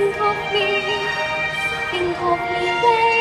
think of me, think of me when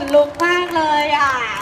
นลุกมากเลยอะ